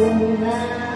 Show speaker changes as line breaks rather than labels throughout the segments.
bunga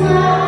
Lord.